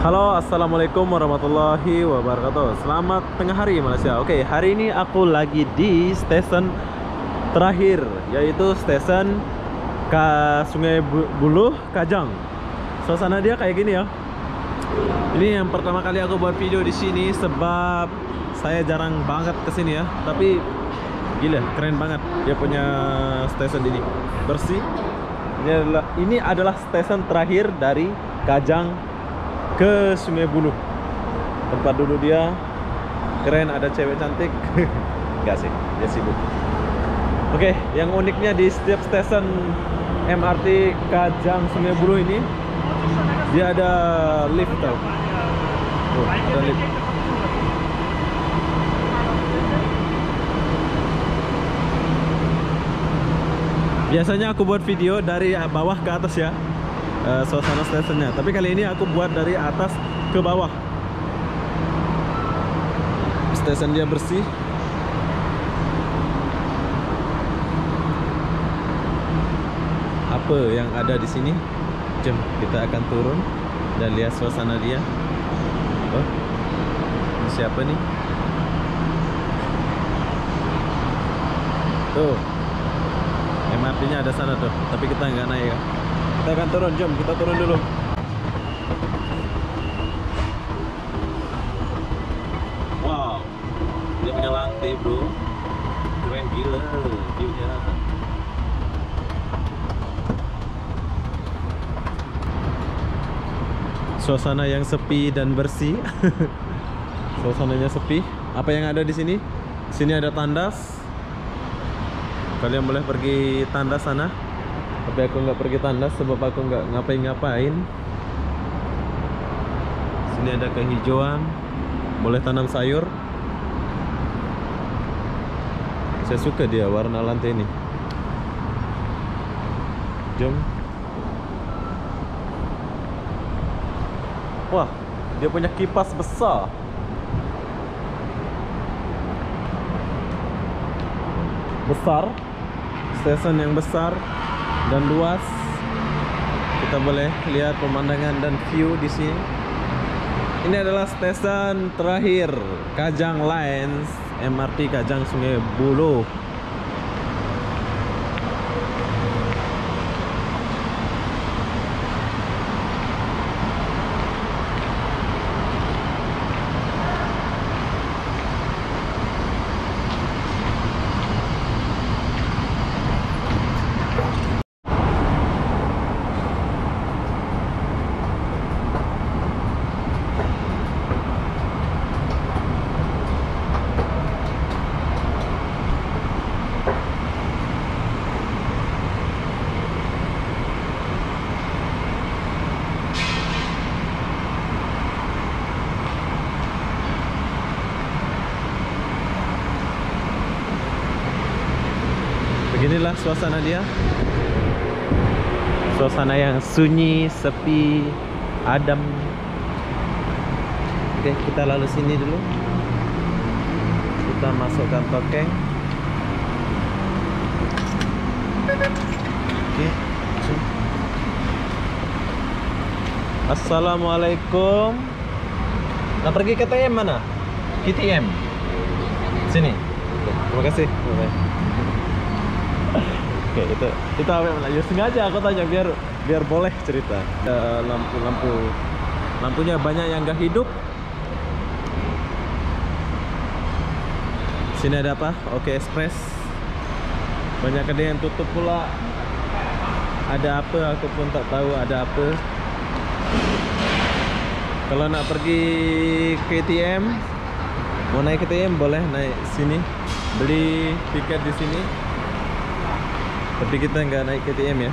Halo, assalamualaikum warahmatullahi wabarakatuh. Selamat tengah hari Malaysia. Oke, hari ini aku lagi di stesen terakhir, yaitu stesen Ka Sungai Bu- Buloh Kajang. Suasana dia kayak gini ya. Ini yang pertama kali aku buat video di sini sebab saya jarang banget ke sini ya. Tapi gila, keren banget dia punya stesen ini. Bersih. Ini adalah ini adalah stesen terakhir dari Kajang ke Sungai Buloh tempat duduk dia keren ada cewek cantik. Enggak sih dia sibuk. Oke yang uniknya di setiap stesen MRT Kajang Sungai Buloh ini dia ada lift tau. Tuh, ada lift. Biasanya aku buat video dari bawah ke atas ya eh, suasana stationnya tapi kali ini aku buat dari atas ke bawah. Station dia bersih. Apa yang ada di sini? Jom kita akan turun dan lihat suasana dia. Oh ini siapa nih? Tuh. MRT nya ada sana tuh tapi kita nggak naik ya kita akan turun jom kita turun dulu. Wow dia punya lantai bro. Keren gila viewnya. Suasana yang sepi dan bersih. Suasananya sepi. Apa yang ada di sini? Sini ada tandas. Kalian boleh pergi tandas sana tapi aku nggak pergi tandas sebab aku nggak ngapain-ngapain. Sini ada kehijauan. Boleh tanam sayur. Saya suka dia warna lantai ini. Jom. Wah dia punya kipas besar. Besar. Stesen yang besar dan luas. Kita boleh lihat pemandangan dan view di sini. Ini adalah stesen terakhir Kajang Lines MRT Kajang Sungai Buloh Beginilah suasana dia. Suasana yang sunyi, sepi, adem. Oke, kita lalu sini dulu. Kita masukkan tokeng. Oke. Assalamualaikum. Nah pergi ke TM mana? KTM Sini. Terima kasih. Bye-bye. Oke itu itu apa Melayu sengaja aku tanya biar biar boleh cerita. Lampu-lampu lampunya banyak yang nggak hidup. Sini ada apa? Oke Express. Banyak kedai yang tutup pula. Ada apa? Aku pun tak tahu ada apa. Kalau nak pergi KTM mau naik KTM boleh naik sini. Beli tiket di sini tapi kita nggak naik KTM ya.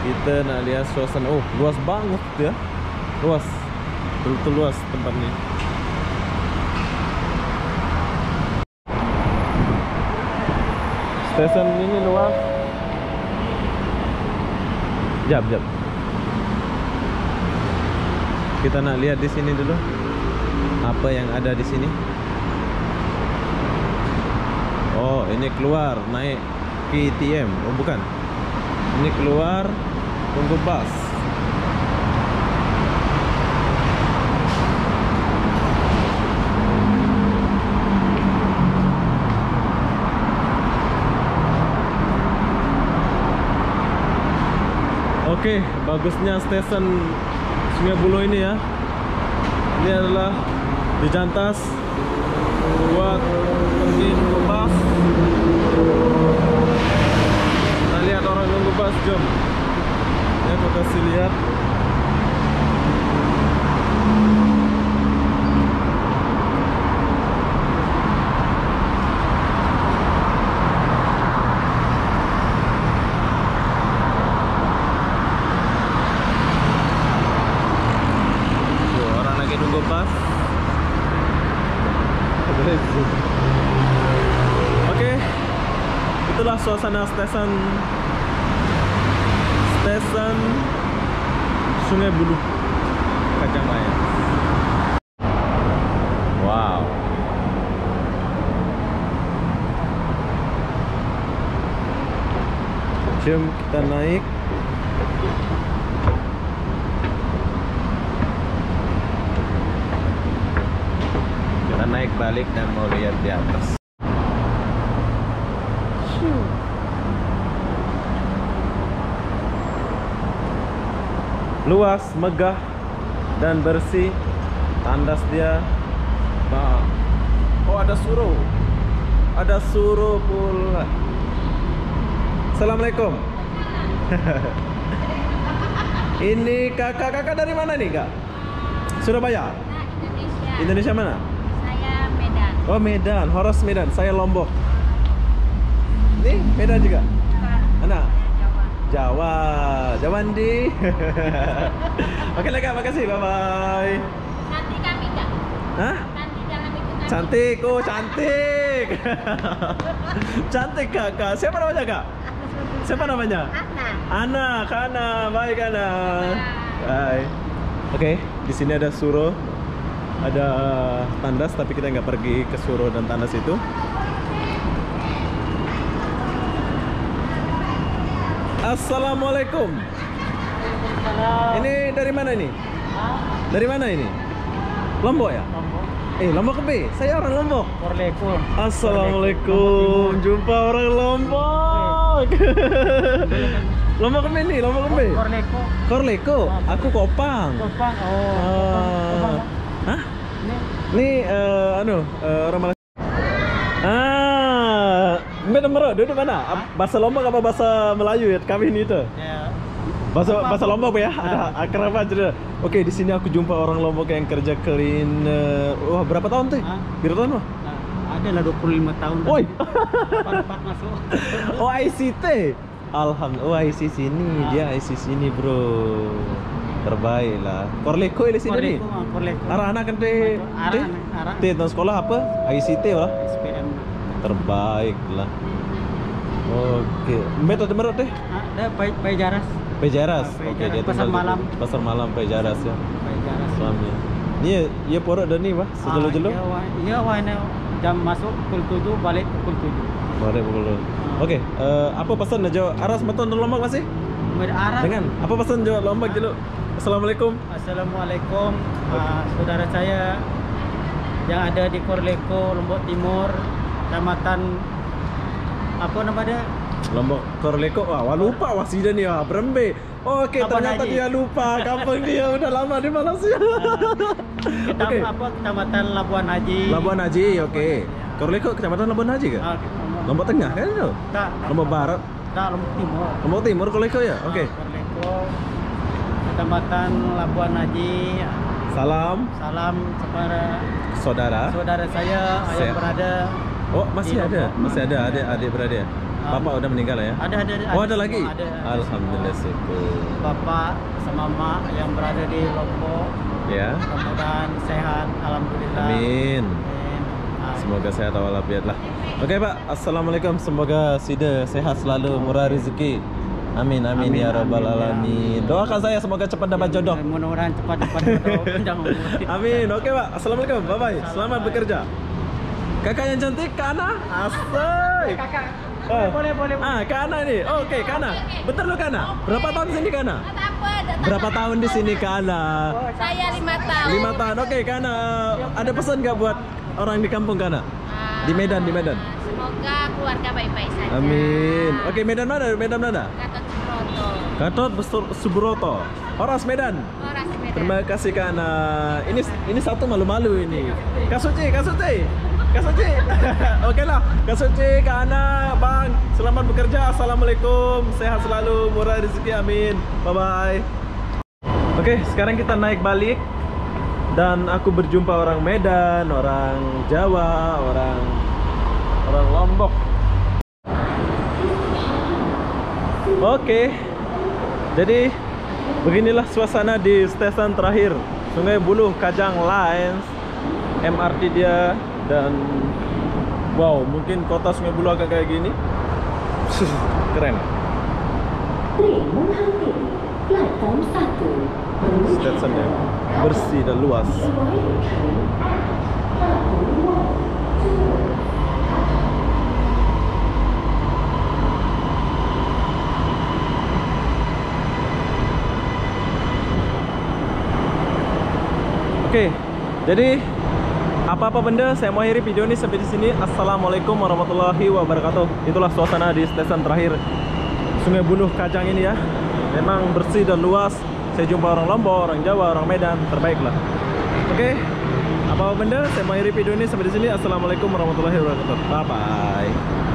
Kita nak lihat suasana. Oh luas banget ya luas. Betul luas tempatnya. Stesen ini luas. Jap jap. Kita nak lihat di sini dulu. Apa yang ada di sini? Oh ini keluar naik KTM oh bukan. Ini keluar Tunggu bus Oke, okay, bagusnya stesen Sungai Buloh ini ya. Ini adalah di Jantas buat pergi orang nunggu bus, jom. Ya, aku kasih lihat. Oke, itulah suasana stesen stesen Sungai Bulu Kacamaya. Wow. Jom kita naik. Kita naik balik dan mau lihat di atas. Luas, megah, dan bersih. Tandas dia. Nah. Oh ada suro. Ada suro pula. Assalamualaikum. Ini kakak-kakak dari mana nih kak? Surabaya? Nah, Indonesia. Indonesia mana? Saya Medan. Oh Medan, Horos Medan. Saya Lombok. Nih Medan juga. Jawa. Jawa, Jawandi. Oke lah kak, makasih. Bye bye. Nanti kami enggak. Hah? Nanti. Cantik, oh cantik. cantik kakak. Siapa namanya kak? Siapa namanya? Ana. Ana, Kana, baik Kana. Hai. Oke, di sini ada Suro, ada Tandas, tapi kita nggak pergi ke Suro dan Tandas itu. Assalamualaikum. Ini dari mana ini? Dari mana ini? Lombok ya? Eh, Lombok ke Saya orang Lombok. Korleko. Assalamualaikum. Jumpa orang Lombok. Lombok ke nih, Lombok ke Korleko. Korleko. Aku Kopang. Kopang. Oh. Ah. Hah? Ini Nih eh, anu eh, orang Malaysia. Ah, Mbak nomor duduk mana? Bahasa Lombok apa bahasa Melayu ya? Kami ini itu. ya Bahasa Apa? bahasa Lombok ya? Ada akrab aja. Oke, di sini aku jumpa orang Lombok yang kerja cleaner. Wah, berapa tahun tuh? Berapa tahun nah, ada lah 25 tahun. Woi. Empat masuk. Oh ICT Alhamdulillah Oh IC sini Ah. Dia IC sini bro Terbaik lah Korleko di sini nih Korleko. ah. Arah anak kan teh Arah Teh tahun sekolah apa ICT lah SPM. Terbaik lah. Oke tadi merot teh Ada. Pejaras Ah, Oke Pejaras. dia Pasar malam. Pasar malam Pejaras ya. Baik jaras. Suaminya Iya Iya porok dah ni wah Sejelo-jelo? Ah, Iya, wah, iya ini jam masuk pukul 7 balik pukul 7. Boleh pukul dulu. Oke eh, Apa pesan jawab? Aras betul Lombok masih arah Dengan Apa pesan jawab Lombok dulu Assalamualaikum. Assalamualaikum. Uh, saudara saya yang ada di Korleko, Lombok Timur, Kecamatan apa nama dia? Lombok Korleko wah, wah lupa wah sida nih wah Brembe Oke Labuan ternyata Haji. dia lupa. Kampung dia udah lama di Malaysia Kita Oke apa Kecamatan Labuan Haji. Labuan Haji oke Korleko kecamatan Labuan Haji kan Ah, Lombok Tengah kan itu Tak, Lombok Barat. Tak Lombok Timur. Lombok Timur Korleko ya? Ah, Korleko, Kecamatan Labuan Haji. salam. Salam kepada saudara. Saudara saya Saya- yang berada oh masih Di ada Lombok. masih ada adik adik beradik Ah. bapak udah meninggal ya ada ada oh ada lagi ada, ada alhamdulillah syukur Bapak sama Mak yang berada di Lombok ya mudah-mudahan sehat alhamdulillah amin Amin. Ah, Semoga sehat walafiat lah. Oke Pak, Assalamualaikum. Semoga Sida sehat selalu, murah rezeki. Amin amin, Amin, ya rabbal ya. alamin. Doakan saya semoga cepat dapat jodoh. mudah-mudahan cepat-cepat jodoh panjang umur Amin. Oke Pak, Assalamualaikum. Bye bye. Selamat bekerja. Kakak yang cantik, Kana. Asik. kakak Ah. boleh boleh boleh Ah, Kana nih. Oke, Kana. Betul lo Kana. Berapa tahun di sini Kana? Berapa tahun di sini Kana? Saya lima tahun. Lima tahun. Oke, Kana. Ada pesan nggak buat orang di kampung Kana? Ah, Di Medan, di Medan. Semoga keluarga baik-baik saja. Amin. Oke, Medan mana? Medan mana? Gatot Subroto. Gatot Subroto, Horas Medan. Orang Medan. Terima kasih karena ini ini satu malu-malu ini. Kasuci, Kasuci. Kasuci. Oke lah, Kasuci, Kak Ana, Bang, selamat bekerja. Assalamualaikum, sehat selalu, murah rezeki, amin. Bye bye. Oke, sekarang kita naik balik dan aku berjumpa orang Medan, orang Jawa, orang orang Lombok. Oke, jadi beginilah suasana di stasiun terakhir Sungai Buloh Kajang Lines MRT dia dan wow mungkin kota Sungai Buloh agak kayak gini. Keren. Train menghampiri platform 1 stasiunnya bersih dan luas. Oke, jadi apa-apa benda saya mau akhiri video ini sampai di sini. Assalamualaikum warahmatullahi wabarakatuh. Itulah suasana di stasiun terakhir Sungai Bunuh Kajang ini ya. Memang bersih dan luas. Saya jumpa orang Lombok, orang Jawa, orang Medan, terbaik lah. Oke, apa-apa benda saya mau akhiri video ini sampai di sini. Assalamualaikum warahmatullahi wabarakatuh. Bye bye.